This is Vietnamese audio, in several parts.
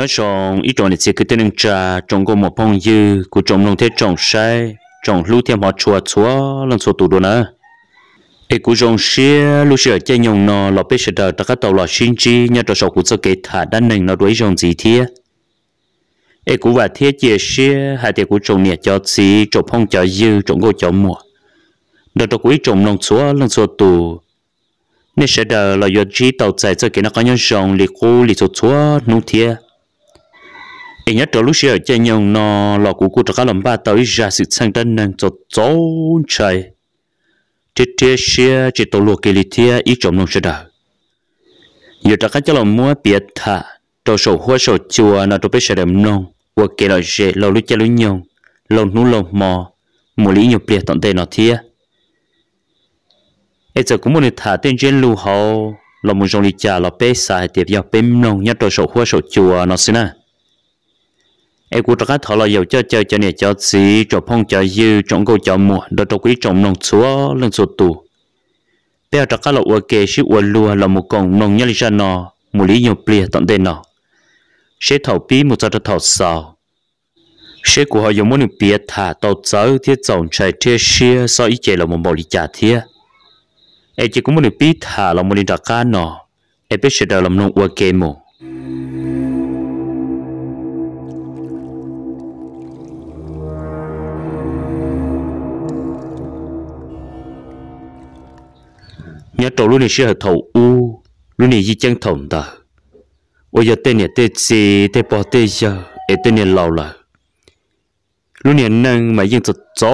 nhớ rằng ít trồng này chỉ cứ tên trà trồng có một phong dư của trồng nông thế trồng sai trồng lúa thêm họ chua chua lần số tụ đồ nữa ê cú trồng xia lúa xia chơi nhung nó lọ bê sẽ đợi tất cả tàu lọ xin chi nhớ cho sầu của sơ kế thả đan nền nó đuổi trồng gì thế ê cú và thế chia xia hai thế cú trồng nhẹ cho gì trồng phong cho dư trồng cô cho mùa đợi cho cú trồng nông chúa lần số tụ nên sẽ đợi là do chỉ tàu chạy cho cái nó có nhân rồng li cú li số chúa nụ thiệt em nhớ trở lúc xưa chơi nhau, nó lọ cú cú cho làm ba tới ra sự sang tân năng cho gió trời chết chết xia chỉ tổ lúa kia li thiê ít trồng nông sơ đợi giờ cho các cháu làm mua biệt thà trâu sầu hoa sầu chùa nó trâu biết sẽ đem nông. Và kia là dễ lâu lúc chơi lúc nhau lâu nú lâu mò mua lý nhiều biệt tận đây nó thiê ấy giờ cũng muốn thả tên trên lưu hậu là một dòng lý trả là bé xài tiệp giao bên nông nhất rồi sổ hoa sổ chùa nó xin à ai cũng tất thọ là dầu cho chơi cho nè cho gì cho phong cho dư trong câu cho mùa đó trong quý trồng nông chúa lên số tù. Bây giờ tất cả là uo kê sĩ uo lùa là một con nông nhân lý ra nó một lý nhiều bia tận đây nó sẽ thầu bí một giờ thầu sao sẽ của họ dùng muốn bìa thả, tàu chở thiết dòng chạy thiết xia, so ý chế là một bộ lý trả thiết ai chỉ cũng muốn được thả là muốn đi đặc ca nọ. Ai biết sẽ đào làm nông qua kê mùa nhớ trâu lúc này sẽ thầu u lúc này di chân thòng đó ôi giờ tên nhà tên gì tên bỏ tên giờ ở tên nhà lâu là lúc này nâng mà dân yên gió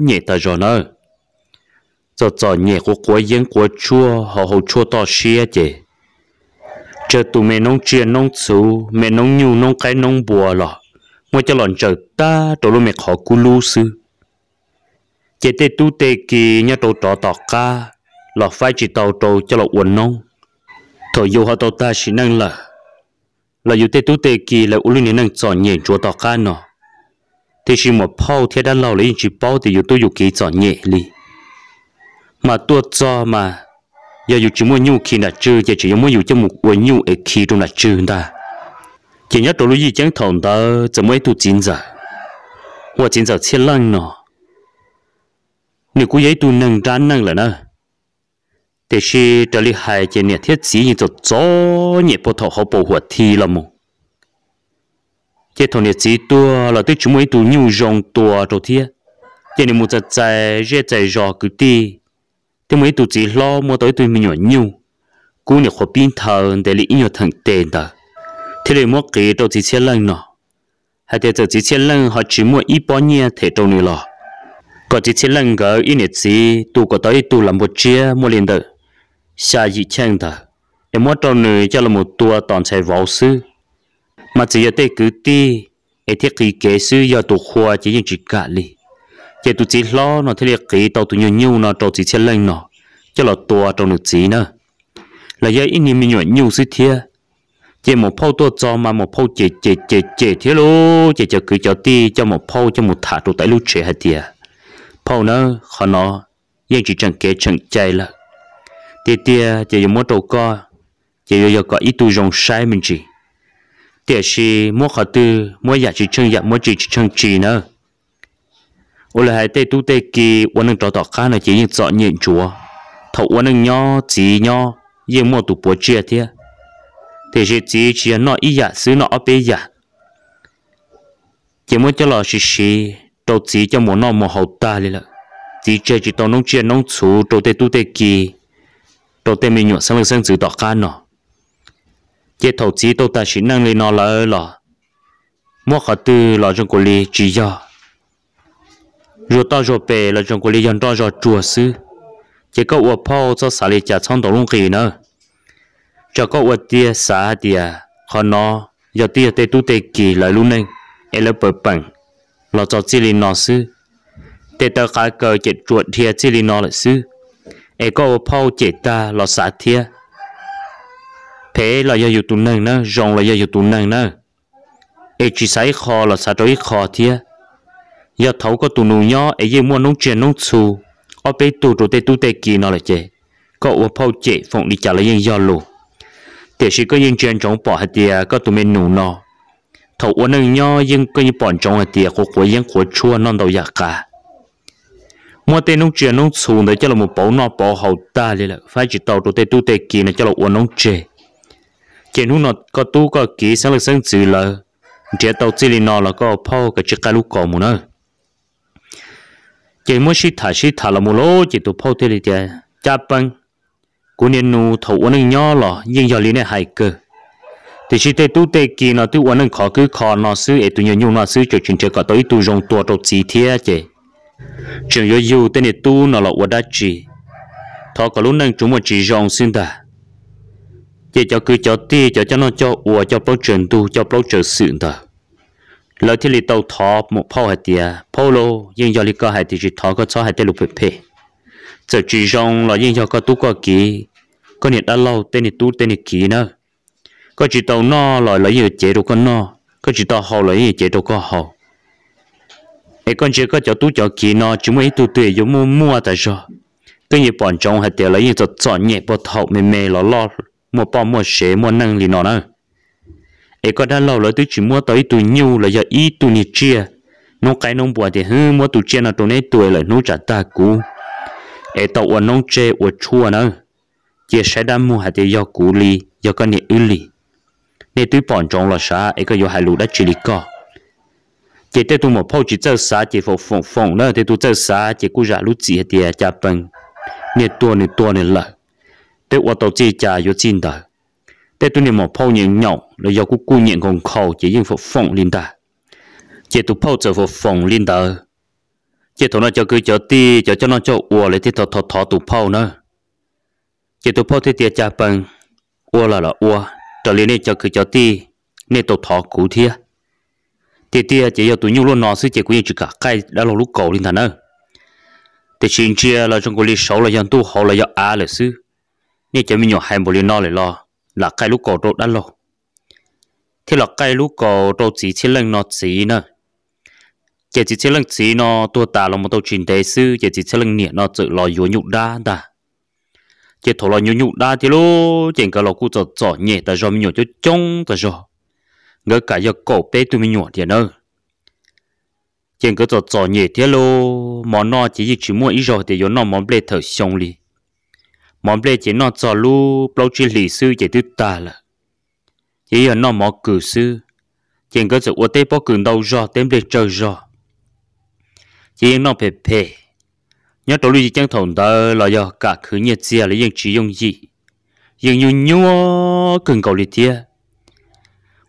nhẹ ta rồi nữa cho cho nhẹ của của dân của chua họ hậu chua to xia chứ chờ tụ mẹ nông chia nông chú, mẹ nông nhu nông cái nông bùa lọ ngoài cho lòn chờ ta đồ lúc mẹ khó cú lu sư. Chế tê tu tê kỳ nhà đồ trọ tọ ca lọ phải chỉ tàu trâu cho lọ uốn nông. Thôi dù họ tàu ta chỉ năng là là dù tê tu tê kỳ là ulu nên năng chọn nhẹ chúa tàu ca nọ. Thì chỉ một phao thiết đã lâu lấy chỉ bao thì dù tôi dù kỳ chọn nhẹ li mà tua cho mà, giờ dù chỉ muốn nhu khi là chư giờ chỉ muốn dù cho một uốn nhu ở khi trong là chư ta chỉ nhớ đồ gì chẳng thòng ta 怎么 tu chính แต่ชีตลิหายเจเนี่ยเทียสียิ่งจะจ้อเนี่ยพอถอเขาปวดทีละมั้งเจ้าเนี่ยสีตัวเราติชุ่มไว้ตัวนิ้วยองตัวตัวเทียเจ้าเนี่ยมัวจะใจเจ้าใจรอกูตีแต่ไม่ตัวสีล้อมัวตัวตัวมีหน่อยนิ้วกูเนี่ยขอปีนเทินแต่ลีอีหน่อยทั้งเต็นตาที่เลยมัวเกลียดตัวสีเชื่อเรื่องเนาะให้เจ้าสีเชื่อเรื่องเขาชิมัวอีปอนเนี่ยเทตัวนี่หรอก็สีเชื่อเรื่องก็อีเนี่ยสีตัวก็ตัวตัวลำบากเชี่ยมัวเรียนเด้อ xa dị chăng đó em mua trong nữa cho là một tua toàn chạy vào sư. Mà chỉ ở đây cứ ti, em thiết kỳ kế sư do tụ khoa chỉ những chỉ cả li chỉ tụ chỉ lo nó thế là kỳ tàu tụ nhiều nhiều nó tàu chỉ chân lên nó cho là tua trong được chỉ nữa là do ít niệm nhiều nhiều sư thiệt chỉ một phao tua cho mà một phao chỉ chỉ chỉ chỉ thế lô chỉ cho cứ cho ti cho một phao cho một thả tụ tại lúc trẻ hay thiệt phao nó khó nó yên chỉ chẳng kế chẳng chạy là tia tia chỉ dùng mỗi đầu co chỉ dùng có ít tu dùng sai mình chỉ. Tia chỉ mỗi khẩu tư mỗi giả chỉ chân giả mỗi chỉ chỉ chân chỉ nữa ô là hai tê tu tê kỳ quân nâng trò tỏ khá là chỉ những chọn nhện chúa. Thầu quân nâng nho chỉ nho yên mua tụ bùa chia thế thì chỉ chỉ chỉ nó ý giả, xứ nó ở bê giả. Chỉ muốn cho lo chỉ xì đầu chỉ cho muốn nó một hậu ta đi là chỉ chơi chỉ tao nông chia nông chú đầu tê tu tê kỳ đầu tiên mình nhuận sang mình sang giữ đỏ cá nọ. Chế thầu chỉ tôi ta chỉ năng lên nó là ở lọ mua khả tư là trong cổ lý chỉ do rồi ta rồi về là trong cổ lý dân ta rồi chùa sư. Chế có ua phao cho xả lý trả trong tổng lông kỳ nữa. Cho có ua tia xả tia khó nó giờ tia tê tu tê kỳ lại luôn nên ế là bởi bằng là cho chỉ lý nó sư. Tê tờ khá cờ chế chuột thia chỉ lý nó lại sư e có phao chết ta lo sát thia. Thế là do dụng tu nương nữa rong là do dụng tu nương nữa e chỉ say khó là sát đối khó thia. Giờ thấu có tu nương nhó e gì mua nông chuyện nông xù. Ở bên tu tụ tê tu tê kỳ nó là chế có uống phao chế phòng đi trả lại yên do lù. Thế chỉ có yên chuyện trong bỏ hết tia có tu mình nương nó. Thấu uống nương nhó yên có yên bỏ trong hết tia có của yên của chua nón đầu giặc cả mua tên nông chuyện nông xuống để cho là một bảo nọ bảo hậu ta đi là phải chỉ tàu đồ tê tu tê kỳ này cho là uống nông chè chè nông nọ, có tu, có kỳ sáng lực sáng chữ là chè tàu chỉ nọ là có phao cái chiếc cái lúc cò một nữa chè mua xí thả xí thả là một lô chỉ tu phao thế đi chè cha băng, cú niên nu thầu uống nông nhỏ là nhưng giờ lý này hay cơ. Thì chỉ tê tu tê kỳ nó tu uống nông khó cứ khó nó xứ ấy tu nhiều nhung nó xứ, cho chuyện chè có tới tu dùng tua trâu chỉ thế chè trường yo yu tên này tu nó là quá đa chỉ thọ có lúc năng chúng một chỉ rong xin ta chỉ cho cứ cho ti, cho cho nó cho uốn cho bao trường tu, cho bao trường sự ta lời thì lì tàu thọ, một phao hạt tiệt phao lô, nhưng giờ lì có hạt thì chỉ thọ có cho hạt tiệt lục phê phê. Giờ chỉ rong là nhưng giờ có tu có kỹ có nhiệt đã lâu, tên này tu, tên này kỹ nữa. Có chỉ tàu nó lại lấy nhiều chế độ con nó có chỉ tàu hậu lấy nhiều chế độ có hậu ấy con chỉ có cho tu cho kỹ nó chúng mới tu tuyệt giống mua mua tại sao? Cái gì bọn trong hay tiền lấy nhiều cho chọn nhẹ bỏ thầu mềm mềm lo lo mua bao mua xế, mua năng gì nó nữa. Ấy có đã lâu rồi tôi chỉ mua tới tuổi nhiêu là giờ ít tuổi nhiệt chia. Nó cái nông bùa thì hư, mua tuổi chia là tuổi này tuổi lại nó trả ta cũ ấy tàu ở nông chê ở chua nữa. Chỉ sẽ đam mua hạt thì do cũ li do con nhiệt ư li nên tôi bọn trong là sao ấy có do hai lũ đã chỉ li co chỉ tới tôi một phô chỉ chơi xá chỉ phục phồng phồng nữa thì tôi chơi xá chỉ cú giả lũ chỉ hết tiệt cha bằng nên tua nên tua nên lợi tới ở tàu chỉ cha yếu chín đời tới tôi nên một phô nhện nhậu là do cú cú nhện còn khâu chỉ riêng phục phồng linh đời chỉ tôi phô chơi phục phồng linh đời chỉ thằng nó cho cứ cho ti cho cho nó cho ua lại thì thọ thọ thọ tụ phô nữa chỉ tôi phô thì tiệt cha bằng ua là là ua trở lên này cho cứ cho ti nên tụ thọ cũ thiệt thì tia à, chỉ có tụi nhau luôn nó sư chỉ có chỉ cả. Cái đã lâu lúc cầu lên thằng ơi. Thì chuyện chia là trong cái lịch sử là dân tu, họ là do á là sư nên chỉ mình nhỏ hai bộ liên nó lại lo, là cái lúc cầu đâu đã lâu thì là cái lúc cầu đâu chỉ chỉ lần nó chỉ nữa chỉ chỉ chỉ lần chỉ nó tua ta là một tàu chuyện thế sư chỉ chỉ chỉ lần nhẹ nó tự lo yếu nhục đa ta. Chỉ thổ lo yếu nhục đa thì lô, chỉ cái lo cú cho cho nhẹ, ta cho mình nhỏ cho trông, ta cho ngỡ cả giờ cổ bé tụi mình nhỏ tiền ơ trên cái trò trò nhẹ thế lô, món nó chỉ chỉ mua ít rồi thì có nó món bê thở xong đi món bê chỉ nó trò lu bao chỉ lì sư chỉ tứ ta là. Chỉ giờ nó món cử sư trên cái trò ô tê bao cử đâu rồi tem bê chơi rồi chỉ nó phê phê. Nhớ tổ lui chẳng thòng ta là do cả khứ nhiệt gì là những chỉ dùng gì dùng nhu nhu cần cầu lì thiệt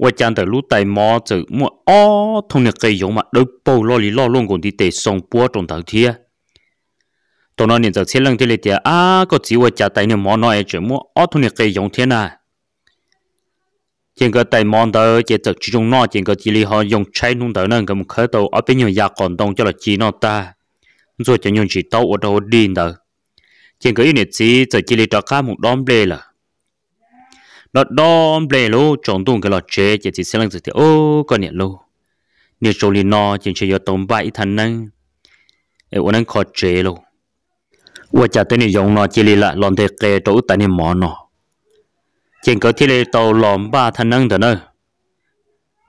我讲的路带毛子么哦，同你给用嘛，都包罗里罗龙工的得送波中头天。到那年就前两天里点啊，个只我家带你毛那一只么哦，同你给用天呐。见个带毛的，接着其中那见个这里好用拆弄的那个么开头，而边用牙感动叫了几那大，做就用起刀我都领的。见个一年只在这里找看木当来了。 Nó đom ble lô trồng tung cái lọ chế, chỉ chỉ xem thì, ô, con nhện lô. Nếu chỗ li nó chỉ chỉ có tôm bãi thằng năng em uống khó chế lô. Và chả tên này dùng nó, chỉ li lại lòn thế kê chỗ tại này mỏ nó. Chỉ có thi lấy tàu lom ba thằng năng đó nữa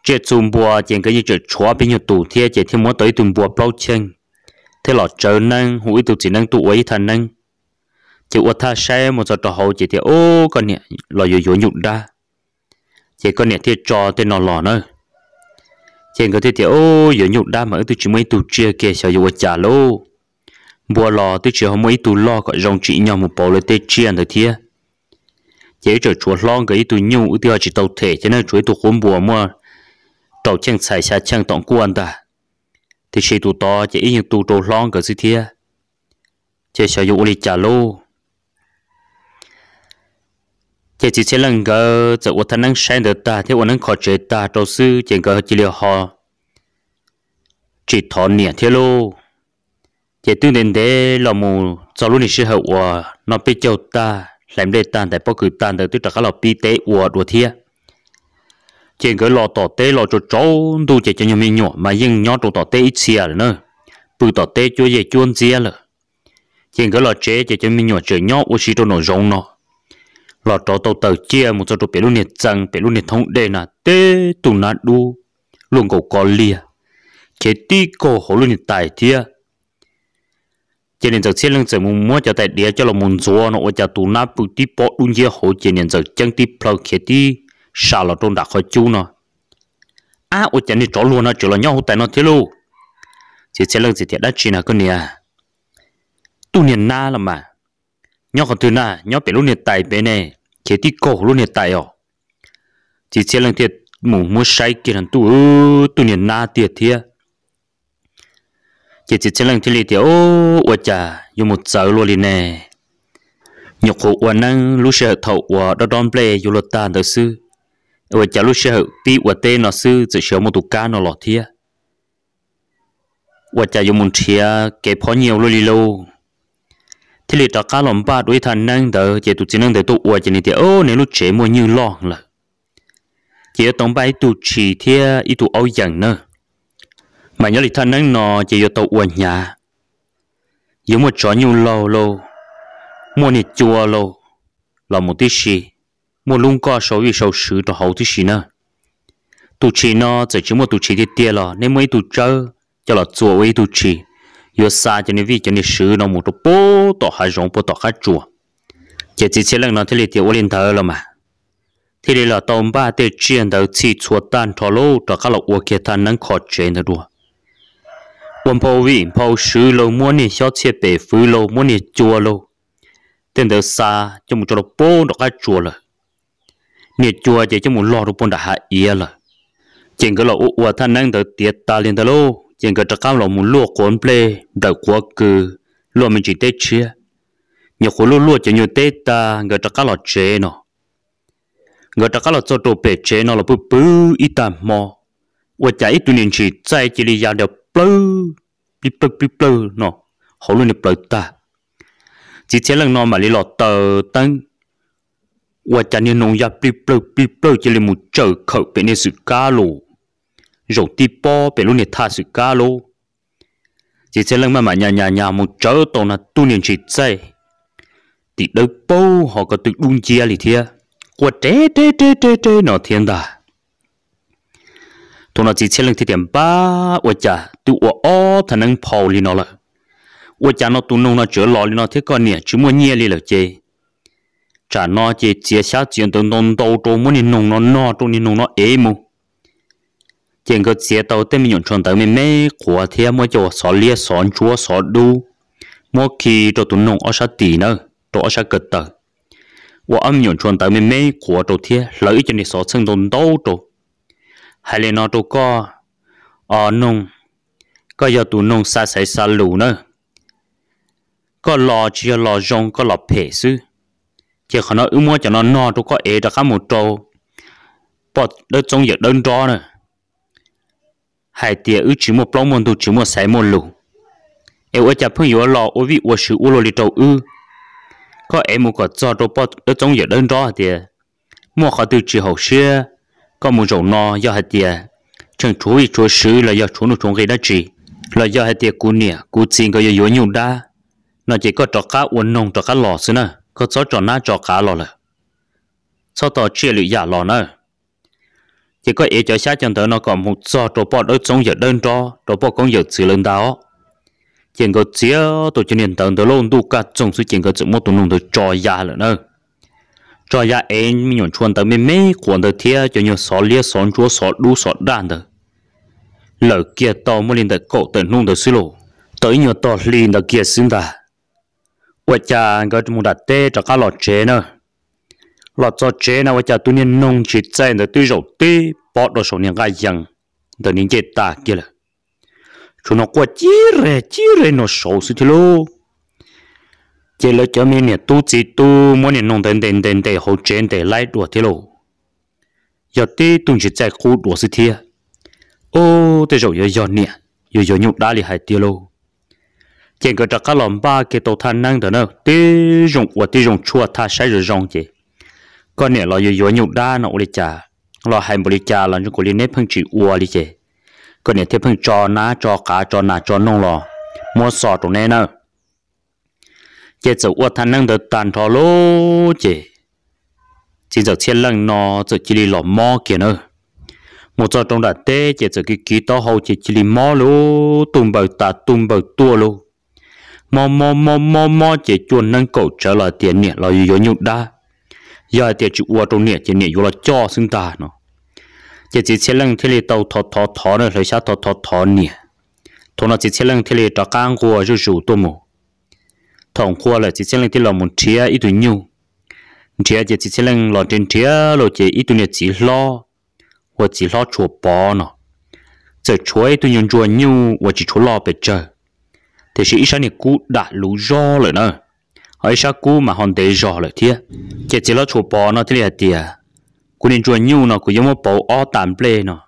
chế chùm bùa, chỉ có như chế chua bên nhiều tủ thế chỉ thêm mỗi tới tùm bùa bao chân thế lọ trở năng hủi tụ chỉ năng tụ ấy thằng năng chỉ uất tha xe một giờ trò chỉ thì ô, con nè lo yếu yếu nhụn ra. Chỉ con nè thì trò thì nó lò nữa. Chỉ có thì thì ô yếu nhụn ra mà tôi chỉ mấy tụ chia kia sao yếu trả lô. Bùa lò tôi chỉ không mấy tụ lo có dòng chỉ nhau một bộ lên tê chia nữa thia. Chỉ trở chùa lon cái tụ nhung tiêu chỉ tàu thể, cho nên chuối tụ khốn bùa mà. Tàu chân xài xa chân tổng quan ta. Thì chỉ tụ to chỉ như tụ trâu lon cái gì thia. Chỉ sao yếu lý trả lô chỉ chỉ chỉ lần gỡ giờ tôi năng sáng được ta thì tôi năng khó chế ta đầu sư chỉ gỡ chỉ liệu họ chỉ thọ nhẹ thế lô. Chỉ tương đến thế là mù cho lúc này sẽ hậu và nó bị châu ta làm để tan tại bao cử tan được tức là các lọ bi tế và đùa thiệt chỉ gỡ lọ tỏ tế lọ cho cháu tu chỉ cho nhiều mình nhỏ mà nhưng nhỏ tụ tỏ tế ít xia nữa bự tỏ tế cho gì chuôn xia rồi chỉ gỡ lọ chế chỉ cho mình nhỏ chơi nhỏ u chỉ cho nó rong nó lọ trọ tàu tàu chia, một số đồ biển luôn nhiệt trăng biển luôn nhiệt thông đề là tê tụ nát đu, luôn cầu có lìa. Chế tí cổ hồ luôn nhiệt tài thia. Chế nên giờ xin lưng giờ muốn mua cho tại địa cho là nó ở cho tụ nát bự tí bỏ luôn chia hồ chế nên giờ chân tí plau chế tí sao là trôn đã khỏi chú nó à ở chế nên chỗ luôn nó chỉ là nhau tại nó thế luôn chế xin lưng gì thiệt đã chỉ là cái này tu niệm na là mà nhóc còn từ na, nhóc bị luôn nhiệt tài bên này. Chế tí cổ lúc nhiệt chỉ xem lần thiệt, mù mua say kia thằng tu tu nhiệt na tiệt thiệt chỉ chỉ xem lần thiệt liệt ô ủa chà dùng một giờ luôn đi nè. Nhóc hộ ủa năng lúc sợ thầu ủa đó đom ple dùng lột tàn được sư. Ủa chà lúc sợ bị ủa tê nó sư chỉ sợ một tụ ca nó lọt thiệt ủa chà dùng một thiệt kẹp khó nhiều luôn đi lâu thì lì trọ cá lồng ba đối thành năng đỡ chỉ tụ chỉ năng đỡ tụ ua chỉ này thì, ô, nếu lúc chế mua như lo là. Chỉ ở tổng bài tụ chỉ thì ít tụ âu dần nữa mà nhớ lì thành năng nó chỉ ở tụ ua nhà. Yếu một chó nhiều lâu lâu mua nịt chua lâu là một tí gì mua lung co số vì số sự cho hậu tí gì nữa tụ chỉ nó chỉ chỉ mua tụ chỉ thì tiền là nên mấy tụ chơi cho là chùa với tụ chỉ yo sa cho nên vì cho nên sử nó một chút bố tỏ hai giống bố tỏ khác chùa. Chỉ chỉ chỉ lần nó thế thì ôn lên thở rồi mà. Thế thì là tôm ba để chiên đầu chỉ chùa tan thọ lô cho các lộc kia tan nắng khó chuyện đó đùa. Quân phô vị phô sử lô muốn nè xót xe bể phứ lâu, muốn nè chùa lâu, tên đầu sa cho một chỗ đó bố đó khác chùa rồi nè chùa chỉ cho một lọ đó bố đã hạ ý rồi chỉ cái lọ uổng thanh năng đầu tiệt ta lên đó lô. ยเนี่ยจัวจะจะมุลอรูปนดาหาเอียเลยเจงก็เราอ้วนท่านนั่งเดเตียตาเลียนเดโล nhưng cái trắc là muốn lúa cuốn ple đợi quá cứ lúa mình chỉ tết chia nhiều khối lúa lúa chỉ nhiều tết ta người trắc là chế nó người trắc là cho đồ bể chế nó là bự bự ít tạm mò và chạy tụi nên chỉ chạy chỉ đi ra được plơ bị plơ bị plơ nó họ luôn đi plơ ta chỉ chế lần nó mà đi lọt tờ tăng và chạy nên nông gia bị plơ bị plơ chỉ là một chờ khẩu bên này sự cá lù rồi ti po bên luôn này sự cá lô. Chỉ sẽ lần mà mà nhà nhà nhà một chớ tổ là tu niệm chỉ say. thì đâu po họ có tự đun chia lì thia. Qua trễ trễ trễ trễ trễ nó thiên đà. Tôi nói chỉ sẽ lần thì điểm ba ủa chả tu ủa ô thằng năng phò lì nó là ủa chả nó tu nông nó chữa lò lì nó thế con nè chứ mua nhia lì là chê. Chả nó chê chia sát chuyện từ nông đâu trâu muốn nông nó nó trâu nông nó ế mu chỉ có chế tàu tên mình chọn tới mình mấy của thế mua cho sọ lia sọ chúa sọ đu mua khi cho tụi nông ở sát tỷ nữa cho ở sát cực tờ và âm nhọn chọn tới mình mấy của cho thế lợi cho nên sọ chân đồn đâu cho hay là nó cho có ở nông có giờ tụi nông xa xảy xa lù nữa có lò chỉ lò rong có lò phê sư chỉ có nó ưu mua cho nó no cho có ế ra khá một trâu bọt đỡ trong việc đơn rõ nữa hai tia ư chỉ một plong môn tu chỉ một sai môn lù. Em ở chập phong lò ở vị ở sự u lô li trâu ư. Có em một cái cho đồ bớt ở trong giờ đơn đó tia mua khó từ chỉ hậu xưa, có một rồng no do hai tia chẳng chú ý chú sự là do chú nó chú gây đó chỉ là do hai tia cú nè cú xin có yếu yếu nhiều đa nó chỉ có trọ cá uốn nông trọ cá lò xưa nè, có cho trọ na trọ cá lò là sau đó chia lụy giả dạ lò nữa chỉ có ý cho sát chân tới nó còn một số đồ bỏ ở trong giờ đơn cho đồ bỏ công giờ xử lên đó. Chỉ có chia tổ chức nhân tầng tới luôn đủ cả trong sự chỉ có chỉ một tổ nông tới cho ya rồi nữa cho ya em, mình nhận chuan tới mình mấy quan tới thia cho nhiều số lia số chúa số đu số đàn đó. Lỡ kia to mới lên tới cổ tới nông tới xí lộ tới nhiều to lên tới kia xin ta. Và cha có một đặt tê cho các lọ chế nữa lọ cho chế nào cho tu niên nông chỉ chạy để tuy rồi tê bỏ đồ số niên gai yang để niên chế ta kia là. Chúng nó qua chỉ rẻ chỉ rẻ nó số sự thì lô. Chỉ là cho mình nè tu chỉ tu mỗi nè nông đền đền đền để hậu trên để lại đồ thế lộ giờ tê tung chỉ chạy khu đồ sự thiệt ô, thế rồi giờ giờ nè, giờ giờ nhục đã li hai tiêu lô. Chỉ có chắc cả lòng ba cái tổ thanh năng đó nữa tí dùng và tí dùng chua tha sai rồi dùng chứ ก็เนี่ยเราอยู่ๆหยุดได้นะอุลิจ่าเราให้บริจาเราจะกุลิเนพึ่งจีอัวลิเจก็เนี่ยเทพึ่งจอนะจอกาจอนาจอนงรอมัวสอดตรงนี้นะเจ้าอวดท่านนั่งเดินตันทอโลเจจีจะเชื่อเรื่องนอจะจีรีหล่อมอเกี่ยนเออมัวจอตรงดัดเต้เจ้ากิกิโตเฮาจีจีรีมอโลตุ่มเบาตาตุ่มเบาตัวโลมอมอมอมอมอเจ้าจวนนั่งเก่าเจอละเตียนเนี่ยเราอยู่ๆหยุดได้ giờ thì chịu uo trong nè chỉ nè vô là cho sinh ta nó. Chỉ chỉ xe lăng thế này tàu thọ thọ thọ nữa, rồi sao thọ thọ thọ nè thọ nó chỉ xe lăng thế này trà cang của chú chú tôi mù thằng qua là chỉ xe lăng thế là một chia ít tuổi nhiêu chia chỉ chỉ xe lăng là trên chia rồi chỉ ít tuổi nè chỉ lo. Hoặc chỉ lo chùa bò nó. Chỉ chuối tôi nhận chùa nhiêu hoặc chỉ chùa lo bề chơi thì sẽ ít sao nè cú đã lú do rồi nữa ấy sao cú mà hòn để rõ lại thế chỉ chỉ là chỗ bỏ nó thế là tiệt cú nên chuẩn nhiêu nó, cú giống một bỏ ó tạm ple nó.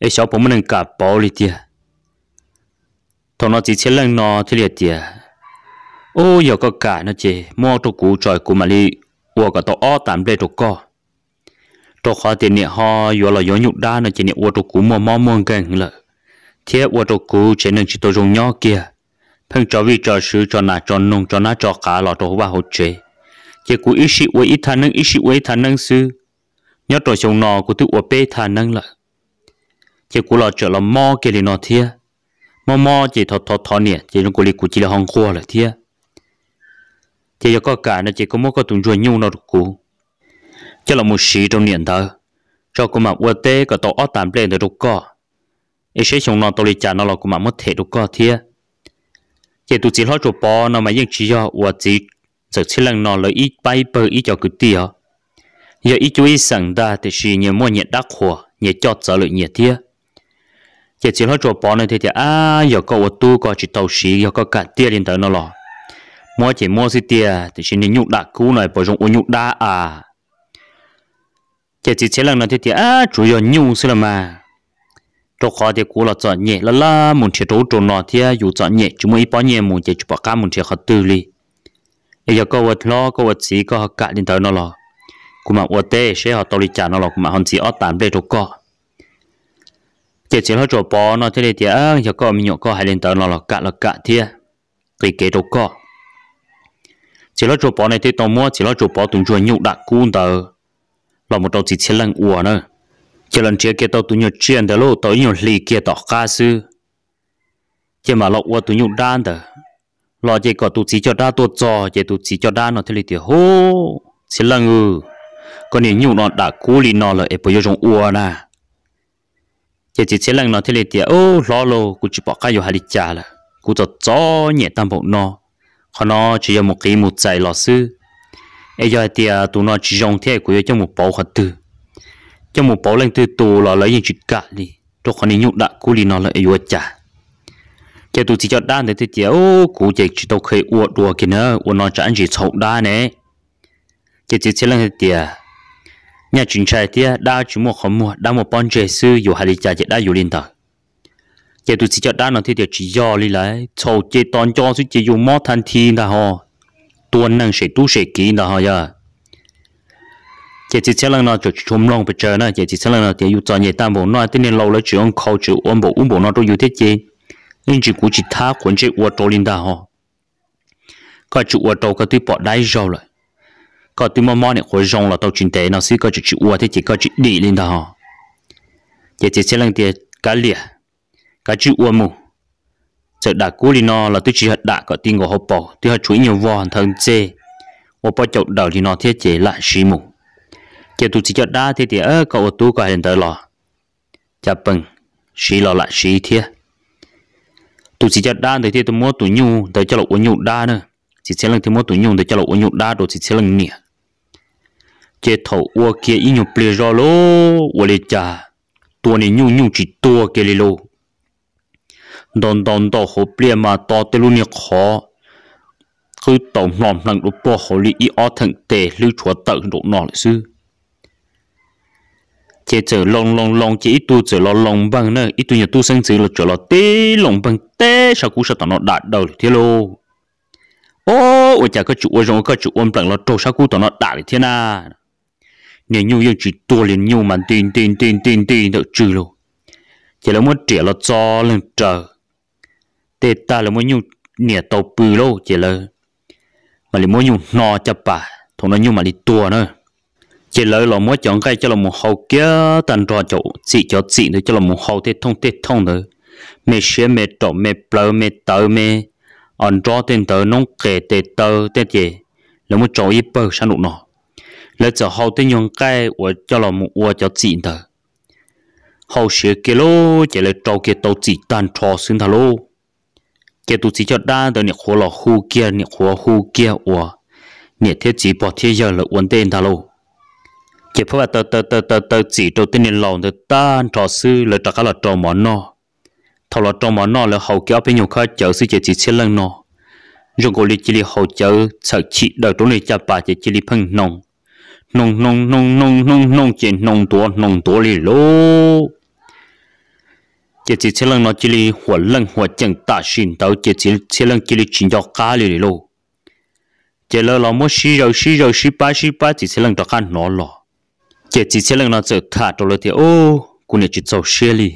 Ấy sao bỏ mình cả bỏ đi tiệt thằng nó chỉ chỉ lăng nó thế là tiệt ô, giờ có cả nó chỉ mua chỗ cú trời cú mà đi ua cả tàu ó tạm ple chỗ co. Chỗ khó tiền nè ho giờ là gió nhục đa nó chỉ nè ua chỗ cú mua mò mua gần lợi thế ua chỗ cú, chỉ nên chỉ tôi dùng nhau kia thằng cho vi cho sứ cho nà cho nung cho nà cho cá lọ đồ ba hỗ chế. Chỉ cú ít sĩ quấy ít thằng nâng ít sĩ quấy thằng nâng sư nhớ trò chồng nọ cú tự ủa bê thằng nâng lại chỉ cú lọ trở là mò kia đi nọ thia mò mò chỉ thọ thọ thọ nè chỉ nó cú li cú chỉ là hong khua lại thia chỉ có cả nó chỉ có mỗi có tụng chuột nhung nó cú. Chỉ là một sĩ trong niệm thơ cho cú mà ủa tê có tổ ở tạm lên được đâu ít sĩ chồng nọ tôi li trả nó là cú mà mất thể được có thia chỉ tụi chỉ lo cho bò nó mà ยัง chỉ cho vợ chỉ giờ chỉ lần nó lấy ít bay bờ ít cho cái tiền giờ ít chú ý sẵn ta thì chỉ nhiều mua nhiệt đắc火nhiệt cho trở lại nhiệt thiệt chỉ chỉ lo cho bò này thì thì à giờ có vợ tu có chỉ tàu sĩ giờ có cả tiền lên tới nó lo mua chỉ mua gì tiền thì chỉ nên nhục đắc cú này bỏ trong nhục đá à chỉ chỉ chế lần nó thì thì à chủ yếu nhung xí là mà cho khó thì cú là chọn nhẹ, là là muốn chơi đấu trộn nọ thì à, dù chọn nhẹ chúng mới bao nhiêu muốn chơi chụp cá muốn chơi khó tư li bây giờ có vật lo, có vật gì có cả đến tới nó lo cũng mà vật tê, sẽ họ tao đi trả nó lo cũng mà hắn chỉ ở tạm đây cho có chỉ chỉ nó cho bỏ nó thế này thì à giờ có mình nhậu có hai đến tới nó là cả là cả thì à. tùy kế cho có chỉ nó cho bỏ này thì tao mua chỉ nó cho bỏ tung chuột nhậu đặc cú tờ. Là một đầu chỉ chỉ lần uổng nữa chỉ lần chia kia tao tụi nhau chuyện đó lô tao nhau lì kia tao cá sư. Chỉ mà lộc qua tụi nhau đan đó. Lo chỉ có tụi chỉ cho đa tôi cho chỉ tụi chỉ cho đa nó thế thì hô chỉ lần ư, còn những nhau nó đã cú lì nó là ép bây giờ trong uo nè chỉ chỉ chỉ lần nó thế thì ô lo lô cú chỉ bỏ cái vô hai lít trả là. Cú cho cho nhẹ tam bộ nó. Còn nó chỉ là một cái một giải lọ sư. Ai giờ thì à, tụi nó chỉ dùng thế cú cho một bảo hạt tư cho một bảo lãnh từ tù là lấy những chuyện cả đi cho những nhục đã cú đi nó là yêu chả. Cho tụi chỉ cho đan thì thì ô, cú chỉ chỉ tôi khơi uo đùa kia nữa uột nó chẳng chỉ xấu đa nè. Chỉ chỉ là lên thì à. nhà chuyện trai thì à, đa chỉ một không mua, đa một bọn trẻ sư, dù hai cha chỉ đã dù liên tờ. Cái tụi chỉ cho đan nó thì chỉ do đi lại xấu chỉ toàn cho suy chỉ dùng mót thanh thiên đã ho. Tuần năng sẽ tu sẽ kỹ đó ya chỉ chỉ là nó chụp chúng long bây giờ nè chỉ chỉ xem là nó yêu cho nhẹ tam bộ nó tên lâu lấy ông khâu chịu ông bộ ông bộ na tôi yêu thiết chế nên chỉ cú chỉ thả quần chế uo tô linh đó ho có chịu ô tô có tuy bỏ đáy rồi lại có tuy mà mò này khối rong là tàu chuyển tế nó sẽ có chữ uo thế chỉ có chữ đi linh đó ho chỉ chỉ là thì cả lìa cả chịu ô mù giờ đã cú linh nó là tôi chỉ hạt đã có tin của hộp bỏ tôi hạt chuối nhiều vòn thân chê uo bao chậu đầu thì nó thiết chế lại xí mù giờ tôi chỉ cho đa thì thì, ơ, cậu tu có hiện tới lò chả bừng xí lò lại xí thiệt tôi chỉ cho đa thì thì tôi mua tụi nhu tới cho là uống nhu đa nữa. Chỉ xem lần thì mua tụi nhu tới cho là uống nhu đa rồi chỉ xem lần nè chế thầu uo kia ý nhu ple rồi lô uo lê cha tua này nhu nhu chỉ tua kia lô. Đòn đòn đỏ hộp liền mà to tê luôn khó. Cứ tổng nòm năng đồ bỏ hồ lý ý ó thằng tề lưu chúa tận độ nọ lại sư chế chờ long long long chỉ ít tu chờ lo long bằng nữa ít tu nhà tu sinh chữ là chờ lo tê long bằng tê sao cú sao tao nó đạt đầu thế lô ô ôi chả có chủ ôi rồi có chủ ôm bằng lo trâu sao cú tao nó đạt thế na nếu như yêu chỉ tua liền nhiều mà tin tin tin tin tin được trừ lô chỉ là muốn trẻ lo cho lên trời tê ta là muốn nhiều nè tàu bự lô chỉ là mà lại muốn nhiều no chấp bà thằng nó nhiều mà đi tua nữa chỉ lời là mỗi chọn cái cho là một hậu kia tận trò chỗ chỉ cho chỉ nữa cho là một hậu thế thông thế thông nữa. Mẹ xe mẹ trọ, mẹ bờ mẹ tờ mẹ ăn trò tên tờ nông kể tê tờ tê gì? Là một chỗ ít bờ sao nụ nọ. Là cho hậu thế nhung cái của cho là một của cho chỉ nữa. Hậu xe kia lô, chỉ là trò kia tàu chỉ tận trò xin thà lô. Kia tu chỉ cho đa tờ nè khổ là hu kia nè khổ hu kia của nè thế chỉ bỏ thế giờ là ổn tên thà lô chỉ phải tờ tờ tờ tờ tờ chỉ đầu tiên là lòng tờ tan trò sư là trò cái là trò món nọ thầu là trò món nọ là hậu kéo bên nhiều khai chợ sư chỉ chỉ chết lần nọ rồi cô đi chỉ li hậu chợ sợ chỉ đợi trốn này cha bà chỉ chỉ li phăng nông nông nông nông nông nông nông chỉ nông tua nông tua li lô chỉ chỉ chết lần nọ chỉ liหัวlần หัว chẳng tạ xin tàu chỉ chỉ chết lần chỉ li chỉ cho cá li lô chỉ là lo mua xí rồi xí rồi xí ba xí ba chỉ chết lần cho cá nó lò chỉ chỉ xe lần nó sợ thả đồ thì ô cô này chỉ sầu xe li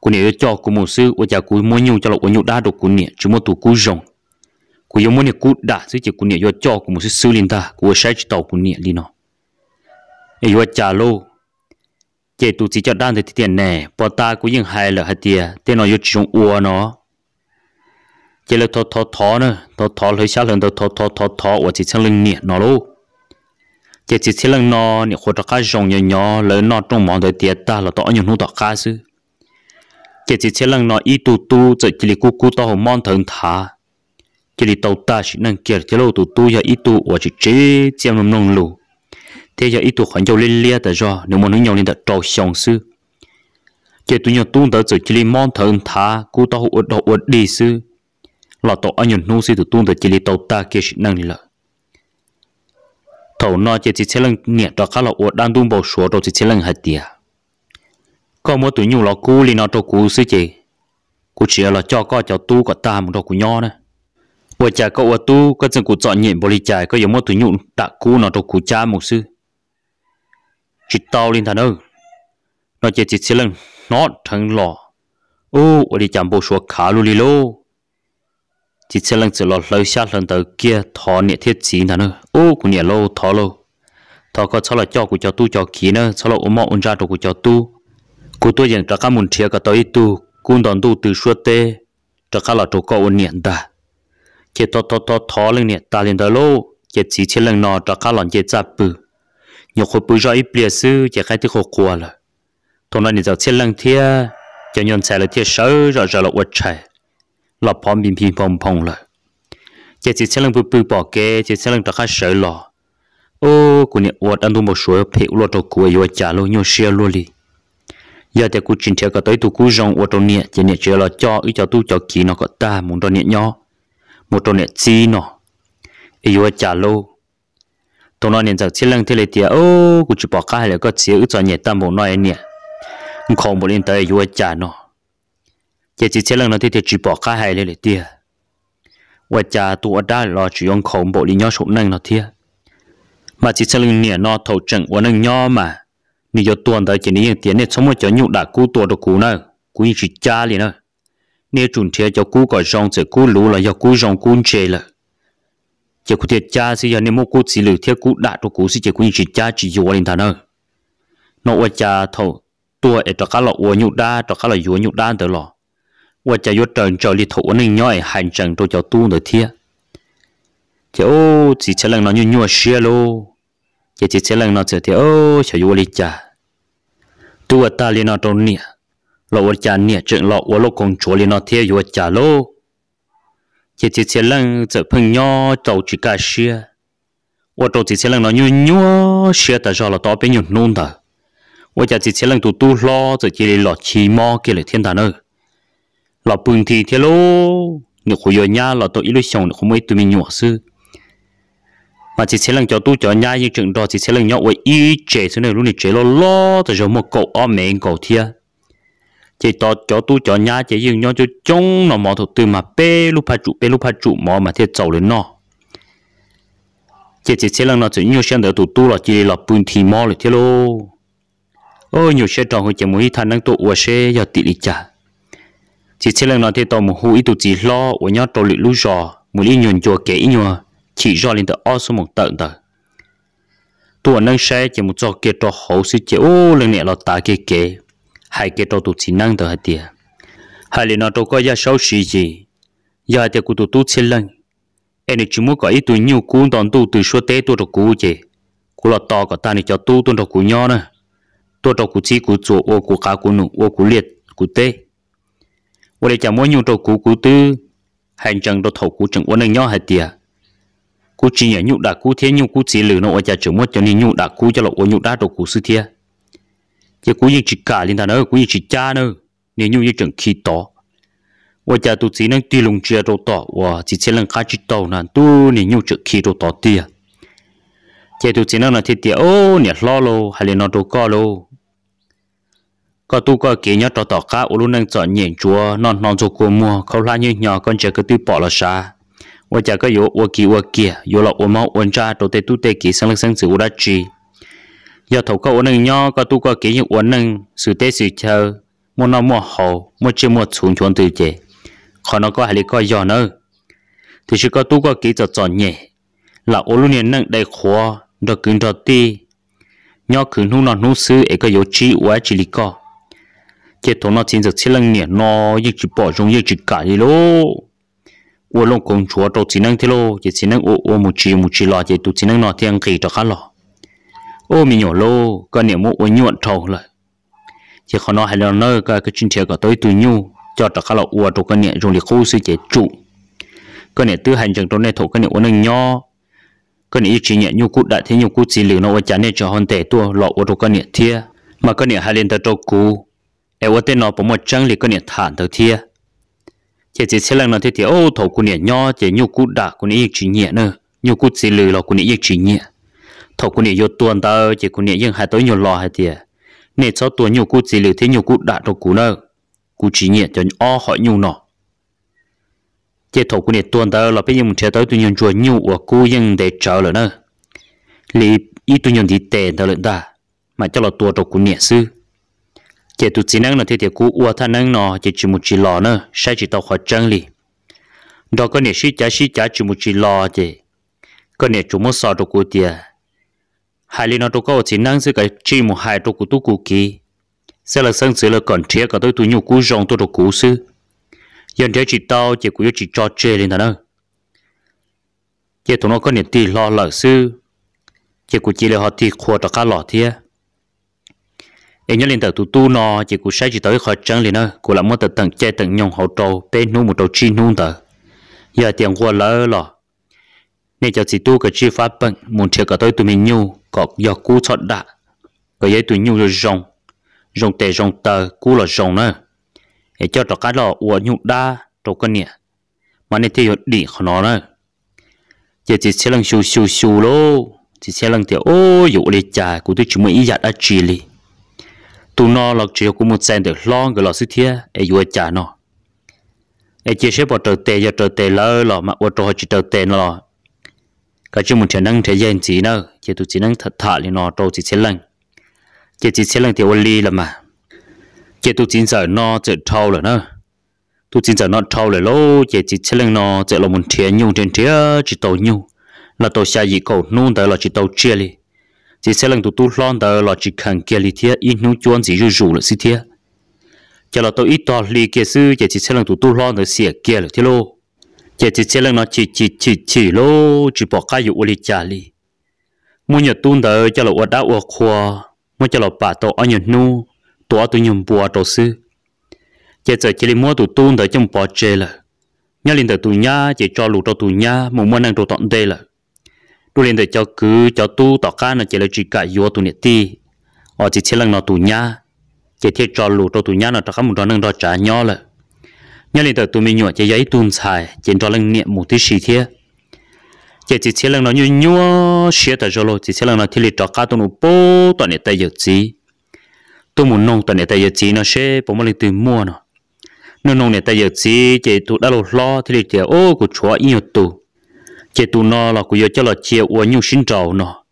cô này cho cô một sư ở nhà cô mua nhiều cho là cô nhiều đa đồ cô này chỉ mua tủ cô rồng cô yêu mua này cô đa chứ chỉ cô này cho cô một sư sư linh ta cô sẽ chỉ tàu cô này li nó yêu trả lô chỉ tụ chỉ cho đan thì tiền nè bỏ ta cô yên hai là hai tiền tiền nó yêu chỉ uo nó chỉ là thọ thọ thọ nữa thọ thọ hơi xa lần thọ thọ thọ thọ ở chỉ sang linh nhẹ nó luôn chỉ chỉ chỉ lần nó nè khổ cái rồng nhỏ nhỏ lớn nọ trong món đời tiệt ta là tao nhiều nụ tao cá sư chỉ chỉ chỉ lần nọ ít tu tu chỉ chỉ cú cú tao món thần thả chỉ lì tàu ta chỉ năng kiệt chỉ lâu tu tu ya ít tu hoặc chỉ chế chiêm nông nông lù. Thế giờ ít tu khoản châu lên lia tại do, nếu muốn nhau nên đặt trâu xong sư chỉ tu nhiều tu đỡ chỉ chỉ lì món thần thả cú tao uất đầu uất đi sư là tao anh nhiều nô sư tu tu chỉ lì tàu ta kia chỉ năng là thầu nó chỉ chỉ chế lần nhẹ đó khá là ủa đang đun bầu số đó chỉ chế lần hạt tiệt có một tuổi nhiều là cú li nó cho cú sư chị. Cú chỉ là cho có cho tu có ta một đó cú nhỏ nè. Ở cha có ở tu, có chân cú chọn nhện bồ li chạy có giống một tuổi nhiều đã cú nó cho cú cha một sư chỉ tao lên thằng ơi. Nó chỉ chỉ chế lần nó thằng lò ô, ở đi chạm bầu số khá lu li lô. Chỉ sẽ lần chỉ lo lâu xa lần tới kia, thọ nhẹ thiết chỉ thà ơi ô cũng nhà lâu thọ lô. Thọ có cho là cho của cho tu cho khí nữa cho là ôm ôn ra đồ của cho tu? Cụ tôi dành cho các môn thiệt cả tới tu cũng đòn tu từ suốt tê. Cho các là chỗ có ôn niệm ta. Chế to to thọ thọ lên niệm ta lên đó lâu, chế chỉ chế lên nọ cho các là chế giáp bự. Nhiều khối bự ra ít bia sư chế cái thứ khổ quá rồi thằng này giờ chế lên thiệt cho nhân xài là thiệt sớ rồi rồi là vật chạy là phong bình bình phong phom rồi chỉ chỉ xem lần bự bự bỏ kê chỉ xem lần đặc khá sợ lò ô cô nhận uất ăn đủ một số phê ulo cho cua yêu trả luôn nhiều xe lô đi. giờ thì cô chính theo cả tới tụ cú rong uất trâu nhẹ chỉ nhẹ chơi là cho ý cho tu cho kỹ nó có ta muốn trâu nhẹ nhỏ một trâu nhẹ chi nó yêu trả luôn. tụi nó nhận rằng chỉ lần thế này thì ô cô chỉ bỏ cá hay là có chỉ ở cho nhẹ ta muốn nói nhẹ không muốn lên tới yêu trả nó chỉ chỉ lần nó thì thì chỉ bỏ cá hay là để tiền và cha tụ đã lo bộ lý nhỏ số năng nó thiệt mà chỉ chế lưng nhẹ nó thầu trận và năng nhỏ mà nếu yo tuần tới chỉ ni tiền này sống một chỗ nhụ đã cú tuần được cú nữa cú chỉ cha liền nữa nếu chuẩn thế cho cú gọi rong sẽ cú lú là do cú rong cú chê là chỉ có thiệt cha sẽ giờ ni một cú chỉ lử thiệt cú đã được cú chỉ cú chỉ cha chỉ yo liền thà nữa nó và cha thầu tua ở trong các lọ uo nhụ đa trong các lọ uo nhụ đa tới lọ 我家有正找里头那鸟还正都叫多的天，这哦，只吃人那鸟鸟些喽，也只吃人那这天哦，小有里家，多大里那种鸟，老我家鸟正老我老公 chỗ 里那天有家喽，也只吃人这朋友找几个些，我找只吃人那鸟鸟些的少了，倒被鸟弄的，我家只吃人都多老这这里老起猫给了天大呢。lọ bùn thì thế lô. Nhục hồi giờ nha lọ tôi ít lối xong không mấy tụi mình nhọ sư mà chỉ sẽ lần cho tôi cho nha như trường đó chỉ sẽ lần nhọ với ý chế thế này luôn này chế lo lo thì cho một cậu ở mẹ cậu thia. Chỉ to cho tôi cho nha chỉ dùng nhau cho trông nó mò thuộc từ mà bê lúc phải trụ, bê lúc phải trụ mò mà thế giàu lên nó chỉ chỉ sẽ lần nó chỉ nhiều xem được tụi tôi là chỉ là bùn thì mò lại thế lô. Ôi, nhiều xe tròn hồi chỉ muốn thằng đang tụ ua xe giờ tị đi chả chỉ sẽ là nó thì tao một hũ ít tụ chỉ lo ở nhau trâu lụi lú giò một ít nhuận chùa kỹ nhua chỉ do lên tới o số một tận tờ. Tụ năng xe chỉ một giò kia cho hậu sự chỉ ô, lần này là ta kia kia hai kia cho tụ chỉ năng tờ hai tia hai lần nó trâu có giá sáu xí gì. Giờ thì cụ tụ tụ chỉ lần. Em chỉ muốn có ít tụ nhiều cuốn toàn tụ từ số tế tụ được cú gì cú là to cả ta này cho tụ tụ được cú nhau nữa tụ được cú chỉ cú chỗ ô, cú cá cú nụ, ô, cú liệt, cú tê 我哋就冇用到古古都，hành trình到头古整我能nhau hay tiệt, cú chỉ nhận nhục đã cú thế nhục cú chỉ lừa nó ở nhà chừng mất cho nên nhục đã cú cho là ở nhục đã đồ cú sư thiệt, chỉ cú như chỉ cả liên thằng nữa cú như chỉ cha nữa, nếu nhục như chừng khi to, ở nhà tụ chỉ năng tiêu lùng chia đồ to, và chỉ chỉ năng khai chỉ tàu nè tu nếu nhục chừng khi đồ to tiệt, chỉ tụ chỉ năng là thiệt tiệt ô nè lo lo hay là nó đồ co lo có tu có kỹ nhớ trò tỏ cá ô luôn nâng chọn nhện chúa non non cho cô mua không la như nhỏ con trẻ cứ tuy bỏ là xa, và chả có yếu ô kỳ ô kia yếu là ô máu ô cha đầu tê tu tê kỹ sang lực sang sự ô đã chi giờ thầu có ô nâng nhỏ có tu có kỹ như ô nâng sự tê sự chờ mua nó mua hậu mua chơi mua xuống chuẩn từ chế còn nó có hay lý có giò nữa thì chỉ có tu có kỹ cho chọn nhẹ là ô luôn nhận năng đầy khó được cứng trò ti. Nhỏ cứng nu nó nu sư ấy có yếu chi ô chỉ lý có chế tổ nó chính giờ chỉ là nghĩa nó như chỉ bỏ trong như chỉ cả đi lô ô lông công chúa đâu chỉ năng thế lô chỉ chỉ năng ô ô một chỉ một chỉ lo chỉ tụ chỉ năng nó thì ăn kỳ cho khá lo ô mình nhỏ lô cái niệm ô nhuận thầu lại chỉ khó nó hay là nơi cái cái chuyện thiệt cả tới tụ nhu cho cho khá lo ô tụ cái niệm dùng để khu sư chế trụ cái niệm tư hành trường trong này thổ cái niệm ô năng nho cái niệm chỉ nhẹ nhu cút đại thế nhu cút chỉ lử nó ô chán này cho hoàn thể tua lọ ô tụ cái niệm thiê, mà cái niệm hai lên tới trâu cú ai ở tên nó bố một chân lý có niệm thản đầu thia. Chỉ chỉ xe lần nó thì thì ô thầu của niệm nho chỉ nhu cú đã của niệm chỉ nhẹ nữa nhu cú chỉ lười là của niệm chỉ nhẹ. Thầu của niệm vô tuần tao chỉ của niệm nhưng hai tối nhiều lò hai thia, niệm cho tuần nhu cú chỉ lười thế nhu cú đã trong cú nữa cú chỉ nhẹ cho o họ nhu nọ. Chỉ thầu của niệm tuần tao là bây giờ mình sẽ tới tuần nhân chùa nhu của cú nhưng để chờ rồi nữa lý ít tuần nhân thì tệ tao lên ta mà cho là tuần trong của niệm sư chỉ tụt chỉ năng là thì thì cú ua thân năng nó chỉ chỉ một chỉ lò nữa sai chỉ tao khỏi chân li đó có nè sĩ giá sĩ giá chỉ một chỉ lò chứ có nè chúng một sao đồ cú tiề hai li nó đồ có chỉ năng sẽ cái chỉ một hai đồ cú tu cú kì. Sẽ là sang sẽ là còn thiệt cả tôi tụ nhiều cú rong tôi đồ cú sư hiện thế chỉ tao chỉ cú chỉ cho chơi lên thằng nữa chỉ tụi nó có nè tì lo lợ sư chỉ cú chỉ là họ tì khoa tất cả lò thiệt em nhớ lên tờ tu tu nó chỉ cụ sai chỉ tới khỏi trắng liền nữa cụ làm mua tờ tận che tận nhông hậu trâu bên nu một trâu chi nu tờ. Giờ tiền qua lỡ lò. Nên cho chỉ tu cái chi pháp bệnh muốn chơi cả tới tụi mình nhu, có giờ cú chọn đã cái giấy tụi nhu rồi rồng. Rồng tề rồng tờ, cú là rồng nữa. Để cho trò cái lò uổng nhu đa, trâu cái nè mà nên thì đi khó nó nữa. Giờ chỉ xe lần xù xù xù lô. Chỉ xe lần thì, ô, dụ đi chà cụ tôi chỉ mới ý giặt ở chi liền tu nó lọc chiều cũng một sen được lo cái lò sư thia ai vừa trả nó. Ai chia sẻ bỏ trở tệ giờ trở tệ lỡ lò, mà ở chỗ chỉ trở tệ nó cái chuyện một chuyện năng thể hiện chỉ nữa chỉ tu chỉ năng thật thà thì nó, trâu chỉ sẽ lần chỉ chỉ sẽ lần thì ô ly là mà. Chỉ tu chiến sợ nó chỉ trâu là nữa tu chiến sợ nó trâu là lô chỉ chỉ sẽ lần nó chỉ là một chuyện nhung trên thế chỉ tàu nhung là tàu xa gì cầu nôn tới là chỉ tàu chia li chỉ sẽ lần tụ tu lon đó là chỉ cần kia li thiết ít nung chuan chỉ rủ rủ là xí thiệt chờ là tôi ít to li kia sư, chỉ chỉ sẽ lần tụ tu lon đó xỉa kia là thiết lô. Chỉ chỉ sẽ lần nó chỉ chỉ chỉ chỉ lô, chỉ bỏ cái dụ li trả li mua nhật tuôn đó chờ là ở đã ở khoa, mua cho là bà tổ ở nhật nu tổ tôi nhung bùa tổ sư chỉ giờ chỉ li mua tụ tuôn đó trong bỏ chê là. Nhớ linh tụ nhà chỉ cho lũ cho tụ nhà một mua năng tụ tận đây là tu lên để cho cứ, cho tu, tỏ cá nó chỉ là chỉ cả yếu tu nhiệt ti ở chỉ chỉ là nó tu nhá. Chỉ thiết cho lù cho tu nhá nó cho các một đó nâng đó trả nhỏ là. Nhớ lên tờ tu mình nhọ chỉ giấy tuôn xài chỉ cho lần niệm một tí xì thế chỉ chỉ chỉ là nó như nhua xía tờ rồi chỉ chỉ là nó thiết lì cho cá tu nó bố tụi niệm tay giật gì Tu muốn nông tụi niệm tay giật gì nó sẽ bố mà lên từ mua nó. Nó nông này tay giật gì chỉ tu đã lo thì lì tiệt ô của chúa yêu tu chế tụi nó là cũng giờ cho là chiều uống nhiều sinh trầu nó